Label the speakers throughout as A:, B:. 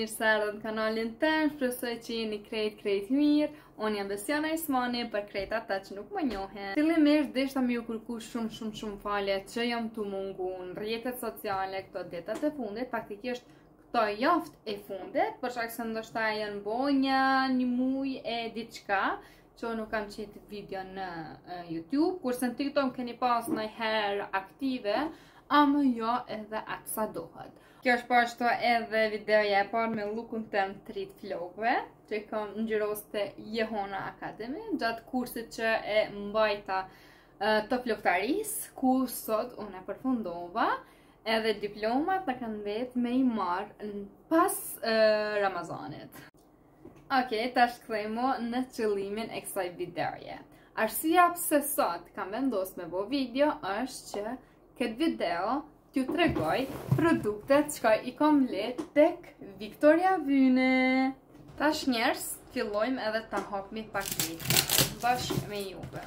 A: mirë se erdhët në kanalin tem, shpresoj që jeni krejt krejt mirë. Unë jam Besiana Ismani për krejt ata që nuk më njohin. Fillimisht deshta me ju kërku shumë shumë shumë falje që jam tu mungu në rrjetet sociale këto ditët e fundit, faktikisht këto javët e fundit, për shkak se ndoshta janë bo nja një muj e diçka, që nuk kam qitë video në Youtube, kurse në TikTok m'keni pas naj herë aktive, ama jo edhe aq sa duhet. Kjo është po ashtu edhe videoja e parë me lookun tem të ri të flokëve, që i kam ngjyros te Jehona Akademi, gjatë kursit që e mbajta të floktarisë, ku sot unë e përfundova, edhe diplomat na kanë mbet me i marrë pas Ramazanit. Ok, tash kthehna në qëllimin e kësaj videoje. Arsyeja pse sot kam vendos me bo video është që këtë video t'ju tregoj produktet çka i kom ble tek Victoria Vynn. Tash njerëz, fillojmë edhe ta hapmi paketën bashkë me juve.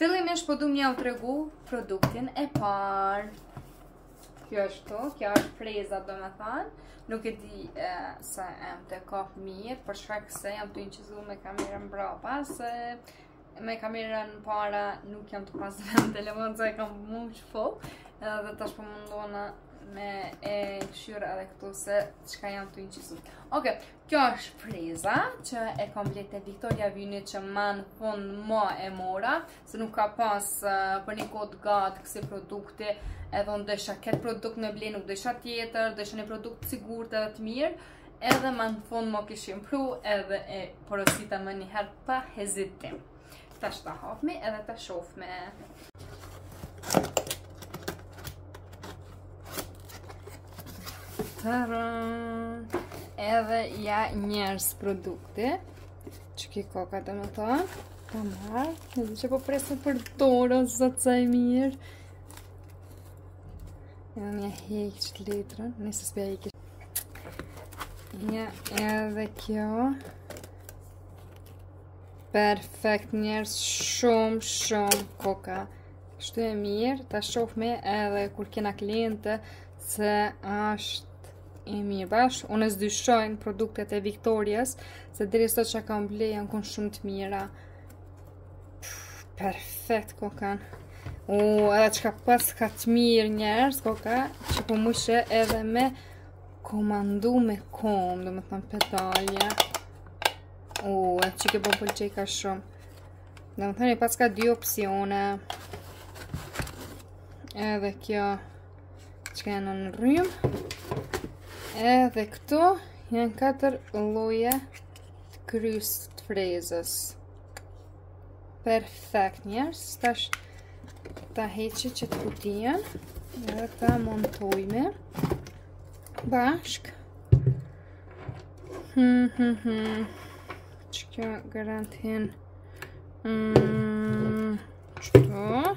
A: Fillimisht po du me jau tregu produktin e parë. Kjo është këtu, kjo është freza domethanë, nuk e di e, se a jem tu e kap mirë, për shkak se jam tu inçizu me kamerën brapa, se me kamerën para nuk jam tu pa se në telefon, se e kam mu çu foll, edhe tash po mundona me e kshyrë edhe këtu se çka jam tu inçizu. Oke, okay, kjo është freza që e kom ble te Victoria Vynn që ma në fund ma e mora, se nuk ka pas për një kohë të gatë kësi produkti edhe unë deshta këtë produkt me ble nuk deshta tjetër deshta një produkt të sigurt edhe të mirë edhe ma në fund ma e kishin pru edhe e porosita menjëherë pa hezitim tash ta hapmi edhe ta shofmi tërën edhe ja njerëz produkti Qeky koka domethonë. Ta marr, mezi që po pres ta përdor, o Zot sa e mirë. Edhe nja heki qet letrën, nejse s'po ja heki. Ja edhe kjo. Perfekt njerëz, shumë, shumë koka kshtu e mirë, ta shofmi edhe kur kena klientë, se ashtë i mirë bash, unë s'dyshoj në produktet e Victorias, se deri sot çka kam ble, janë kon shumë të mira. perfekt, kokan. U, edhe çka paska të mirë njerëz, koka, që po mujshe edhe me komandu me kom, domethënë pedalja. U, e qekjo po pëlqejka shumë. Domethënë, i paska dy opcione. Edhe kjo, çka janë në rrymë. Edhe këto janë katër lloje të krys të frezës. Perfekt njerëz, tash ta heqi qët kutinë dhe ta montojmi bashkë. Hmm, hmm, hmm. Që kjo garantin... Hmm, qëto...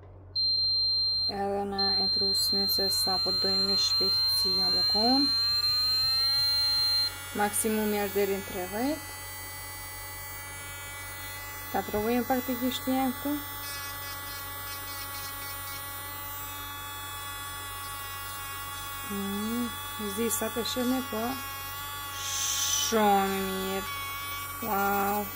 A: Edhe ne e trusmi se sa po dojmë shpejtësia me u konë. Maksimumi është deri në 30. Ta provojmë pak te gishti jem këtu. Mm, s'di sa të shënë po. Shumë mirë. Wow.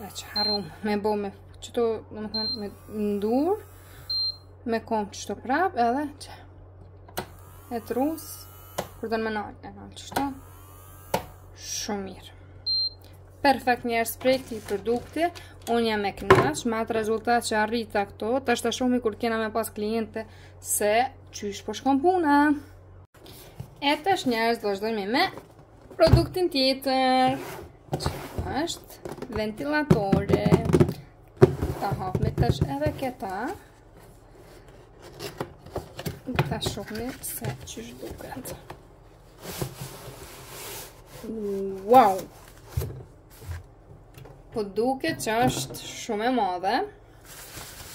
A: E qe harrum, me bo me qëto, domethënë, me ndru, me kom qëto prap, edhe qe e trus, kur don me nal, e kam qëto, shumë mirë. Perfekt njerëz prej këti produkti, unë jam e knaqt, me atë rezultat që arrita këtu, tash ta shohmi kur kena me pas kliente, se qysh po shkon puna. E tash njerëz, vazhdojmë me, Produktin tjetër që është ventilatori. Ta hapmi tash edhe këta. Ta shohmi se qysh duket. Wow! Po duket që është shumë e madhe.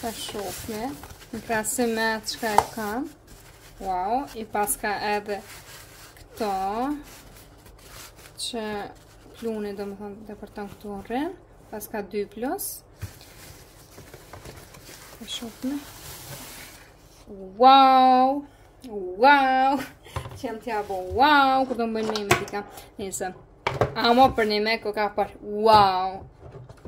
A: Ta shofni, në krahasim me atë çka e kam. Wow, i paska edhe këto, që pluhni domethonë depërton këtu në rrën, paska 2 plus. Ta shofni. Wow, wow, qysh jam tja bo, wow, këta do më bëjnë meme tika, nejse. Amo përnime koka për Wow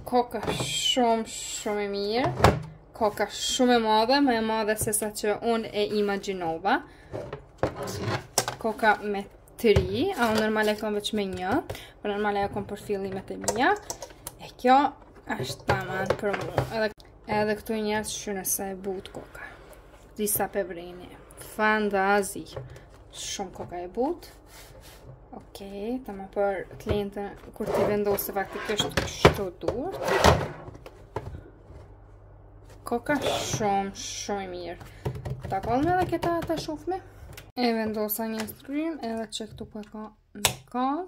A: Koka shumë shumë e mirë Koka shumë e madhe Ma e madhe se sa që unë e imaginova Koka me tri A unë normal e kom veç me një Po normal e kom për fillimet e mija E kjo është taman për mu Edhe, edhe këtu njerëz sa e butë koka S'di sa p'e vreni Fantazi Shumë koka e butë Ok, taman për klienten kur t'i vendos faktikisht kështu durt. Koka shumë, shumë mirë. Ta kolme edhe këta ta shohme. E vendosa një screen edhe qektu për po ka në kallë.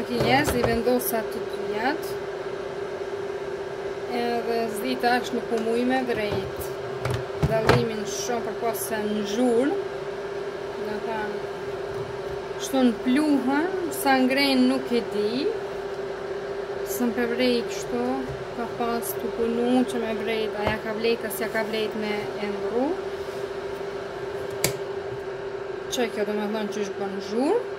A: Okej njerëz i vendosa të dhjat Edhe s'di tash nuk muj me vrejt Dallimin shumë për pasë ngjyrë Në ta Kështu në pluhur Sa ngrenë nuk e di Sa p'e vreni kështu Ka pas të punu që me vrejt Aja ka vlejt asja ka vlejt me ëndrru Që kjo do me thonë që është për ngjyrë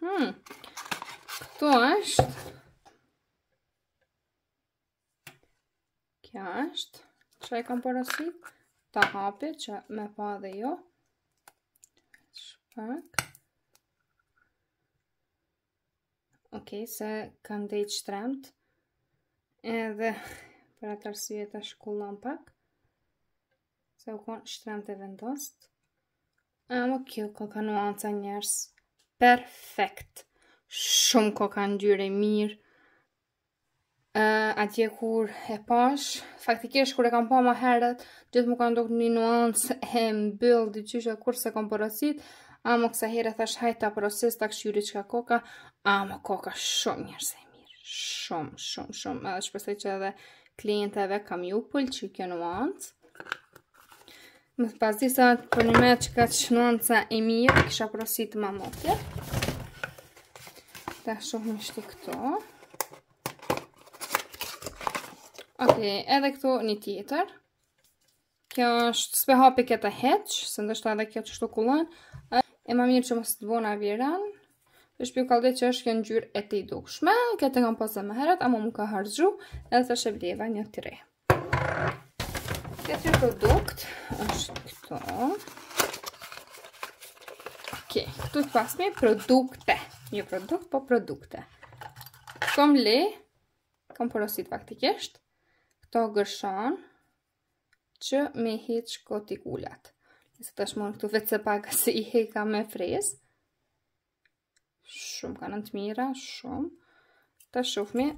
A: Hmm. Këtu është. Kjo është. Që e kam porosit? Ta hapi që me pa edhe ju. Shpak. Ok, se ka ndejt shtremt. Edhe për atë arsye tash kullon pak. Se u konë shtremt e vendost. Amo kjo koka nuanca njerëz. Perfekt. Shumë koka ngjyrë e mirë. Uh, atje kur e pash, faktikisht kur e kam pa ma herët, gjithë m'u ka dokë një nuancë e mbyllt dhe qyshkur s'e kam porosit, amo kësaj here thash hajt ta porosis ta këshyri çka koka, amo koka shumë njerëz e mirë, shumë, shumë, shumë, edhe shpresoj që edhe klienteve ka me ju pëlqy kjo nuancë. Me pas ditë se përnime që kaq nuancë e mirë, e kisha prosit ma moti. Ta shohmi shtu këto. Ok, edhe këto një tjetër. Kjo është s'p'e hapi këtë hiç, se ndoshta edhe kjo qashtu kullon. E ma mirë që mos të bona viran. Dhe shpju kalde që është kjo ngjyrë e tejdukshme. Këtë e kam pasë dhe më herët, ama m'u ka harxhu. Edhe tash bleva një të re. Këtë produkt është këtu. Ok, këtu të pasmi produkte. Një produkt, po produkte. Kom ble, kom porosit faktikisht. Këto gërshërë që me hiq kotikulat. Se tash më ka këtu veç se pak se i heka me frez. Shumë kanë të mira, shumë. Ta shohmi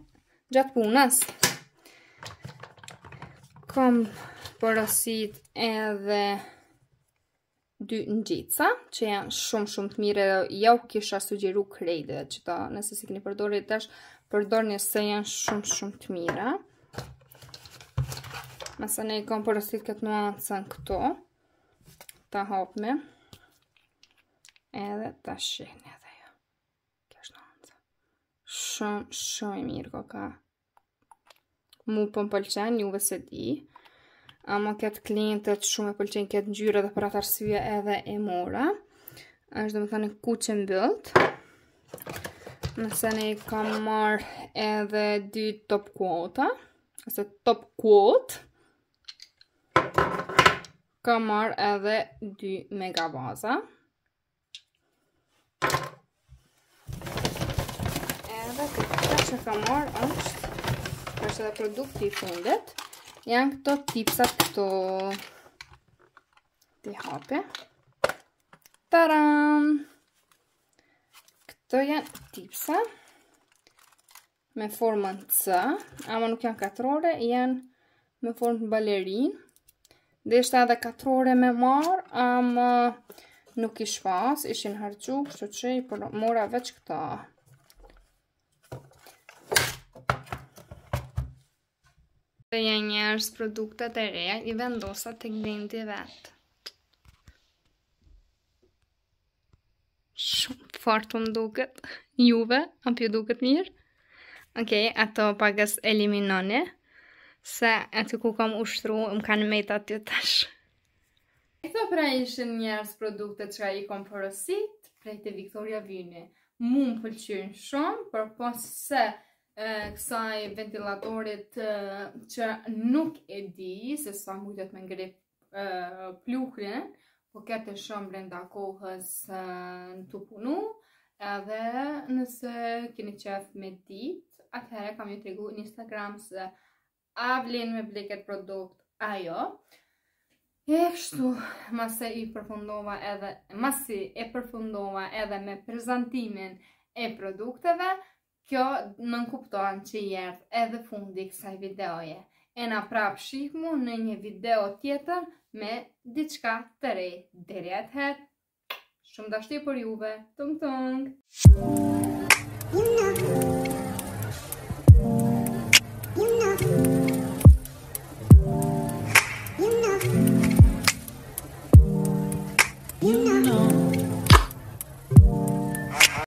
A: gjatë punës. Kom porosit edhe dy ngjitësa që janë shumë shumë të mira dhe jau kisha sugjeru krejtve që nëse s'i keni përdor, tash përdorni se janë shumë shumë të mira mes tjera e kom porosit këtë nuancën këtu ta hapmi edhe ta shihni edhe ju kjo është nuanca shumë shumë e mirë koka Mu po më pëlqen, juve s'e di. Ama këta klientët shumë e pëlqen këtë ngjyrë dhe për atë arsye edhe e mora. është domethënë e kuqe mbyllt. Nëse ne kam marrë edhe dy top coat-a, ose top coat, kam marrë edhe dy megabaza. Edhe këtë që kam marrë është, është edhe produkti i fundit, janë këto tipsat këtu t'i hapi. Taram! Këto janë tipsa, me formën C, ama nuk janë katrore, janë me formë balerin. Deshta edhe katrore me marë, ama nuk kish pas, ishin harxhu, kështu që i mora veç këto. Këto janë njerëz produktet e reja i vendosa tek vendi i vet. Shumë fort m'duket, juve, a po ju duket mirë. Ok, ato pakëz eliminoni, se ato ku kam ushtru, më kanë mbet aty tash. E këto pra ishin njerëz produktet që i kom porosit, prej te Victoria Vynn. Mu më pëlqyn shumë, përpos këtij ventilatorit që nuk e di se sa mundet me ngreh pluhrin, po këtë e shohim brenda kohës tu punu, edhe nëse keni qef me dit, atëherë kam me ju tregu në Instagram se A vlen me ble këtë produkt a jo? E kështu, masi e përfundova edhe me prezantimin e produkteve, kjo nënkupton që erdh edhe fundi i kësaj videoje. E na prapë shihemi në një video tjetër me diçka të re. Deri atëherë, Shumë dashti për juve. Tung tung.